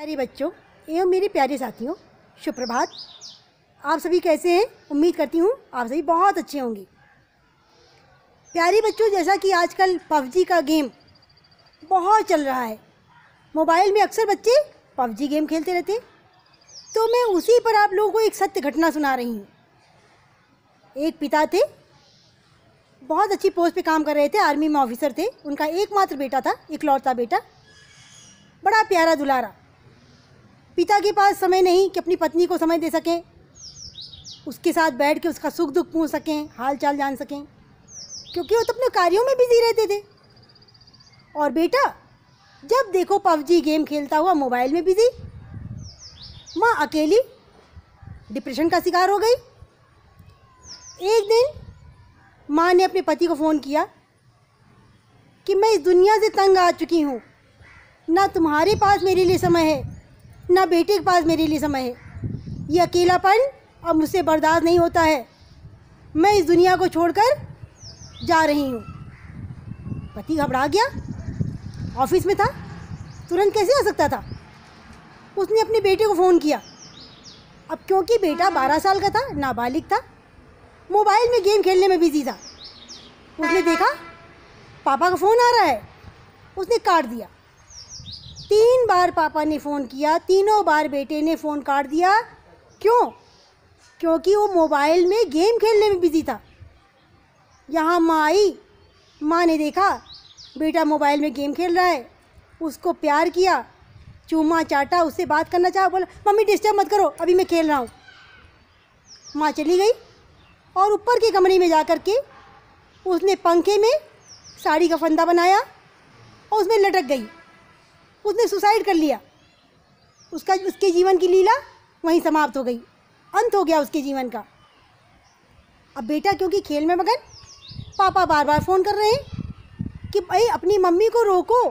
प्यारे बच्चों एवं मेरे प्यारे साथियों, सुप्रभात। आप सभी कैसे हैं? उम्मीद करती हूँ आप सभी बहुत अच्छे होंगे। प्यारे बच्चों, जैसा कि आजकल पबजी का गेम बहुत चल रहा है, मोबाइल में अक्सर बच्चे पबजी गेम खेलते रहते तो मैं उसी पर आप लोगों को एक सत्य घटना सुना रही हूँ। एक पिता थे, बहुत अच्छी पोस्ट पे काम कर रहे थे, आर्मी में ऑफिसर थे, उनका एकमात्र बेटा था, इकलौता बेटा, बड़ा प्यारा दुलारा। पिता के पास समय नहीं कि अपनी पत्नी को समय दे सकें, उसके साथ बैठ के उसका सुख दुख पूछ सकें हाल चाल जान सकें, क्योंकि वो तो अपने कार्यों में बिज़ी रहते थे। और बेटा, जब देखो पबजी गेम खेलता हुआ मोबाइल में बिज़ी, माँ अकेली डिप्रेशन का शिकार हो गई। एक दिन माँ ने अपने पति को फ़ोन किया कि मैं इस दुनिया से तंग आ चुकी हूँ, ना तुम्हारे पास मेरे लिए समय है ना बेटे के पास मेरे लिए समय है। ये अकेलापन अब मुझसे बर्दाश्त नहीं होता है। मैं इस दुनिया को छोड़कर जा रही हूँ। पति घबरा गया। ऑफ़िस में था। तुरंत कैसे आ सकता था? उसने अपने बेटे को फ़ोन किया। अब क्योंकि बेटा बारह साल का था, नाबालिग था, मोबाइल में गेम खेलने में बिज़ी था। उसने देखा, पापा का फ़ोन आ रहा है। उसने काट दिया। तीन बार पापा ने फ़ोन किया, तीनों बार बेटे ने फ़ोन काट दिया। क्यों? क्योंकि वो मोबाइल में गेम खेलने में बिज़ी था। यहाँ माँ आई माँ ने देखा, बेटा मोबाइल में गेम खेल रहा है, उसको प्यार किया। चूमा चाटा, उससे बात करना चाहा, बोला, मम्मी, डिस्टर्ब मत करो, अभी मैं खेल रहा हूँ। माँ चली गई और ऊपर के कमरे में जा कर के उसने पंखे में साड़ी का फंदा बनाया और उसमें लटक गई। उसने सुसाइड कर लिया। उसका, उसके जीवन की लीला वहीं समाप्त हो गई। अंत हो गया उसके जीवन का। अब बेटा क्योंकि खेल में मगन, पापा बार बार फ़ोन कर रहे हैं कि भाई अपनी मम्मी को रोको।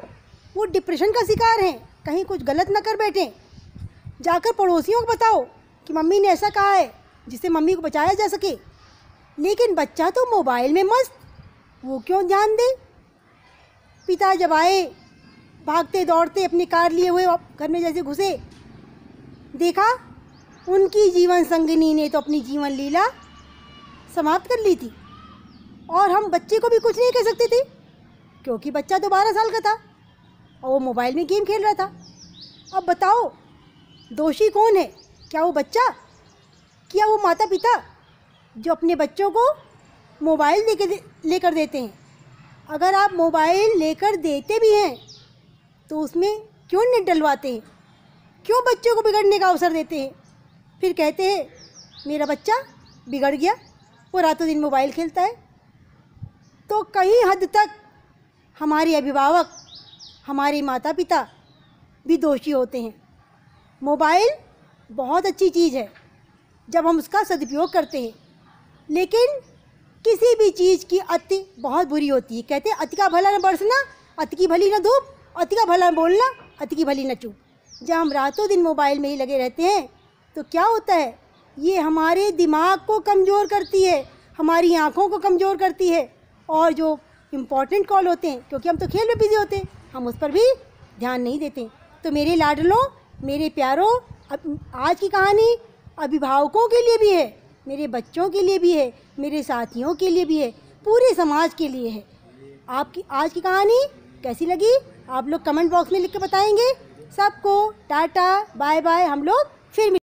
वो डिप्रेशन का शिकार हैं। कहीं कुछ गलत ना कर बैठे। जाकर पड़ोसियों को बताओ कि मम्मी ने ऐसा कहा है, जिससे मम्मी को बचाया जा सके। लेकिन बच्चा तो मोबाइल में मस्त, वो क्यों ध्यान दे? पिता जब आए भागते दौड़ते अपनी कार लिए हुए घर में जैसे घुसे। देखा? उनकी जीवन संगिनी ने तो अपनी जीवन लीला समाप्त कर ली थी। और हम बच्चे को भी कुछ नहीं कह सकते थे क्योंकि बच्चा तो बारह साल का था और वो मोबाइल में गेम खेल रहा था। अब बताओ दोषी कौन है? क्या वो बच्चा? क्या वो माता पिता जो अपने बच्चों को मोबाइल लेकर दे, लेकर देते हैं? अगर आप मोबाइल लेकर देते भी हैं तो उसमें क्यों नहीं डलवाते? हैं क्यों बच्चों को बिगड़ने का अवसर देते हैं? फिर कहते हैं, मेरा बच्चा बिगड़ गया, वो रातों दिन मोबाइल खेलता है। तो कहीं हद तक हमारे अभिभावक, हमारे माता पिता भी दोषी होते हैं। मोबाइल बहुत अच्छी चीज़ है, जब हम उसका सदुपयोग करते हैं। लेकिन किसी भी चीज़ की अति बहुत बुरी होती है। कहते अति का भला न बरसना, अति की भली न धूप। अति का भला बोलना, अति की भली न चूप जब हम रातों दिन मोबाइल में ही लगे रहते हैं तो क्या होता है? ये हमारे दिमाग को कमज़ोर करती है, हमारी आँखों को कमज़ोर करती है, और जो इंपॉर्टेंट कॉल होते हैं, क्योंकि हम तो खेल में बिज़ी होते हैं, हम उस पर भी ध्यान नहीं देते। तो मेरे लाडलों, मेरे प्यारों, अब आज की कहानी अभिभावकों के लिए भी है, मेरे बच्चों के लिए भी है, मेरे साथियों के लिए भी है, पूरे समाज के लिए है। आपकी आज की कहानी कैसी लगी? आप लोग कमेंट बॉक्स में लिख के बताएँगे। सबको टाटा बाय बाय हम लोग फिर